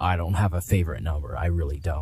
I don't have a favorite number. I really don't.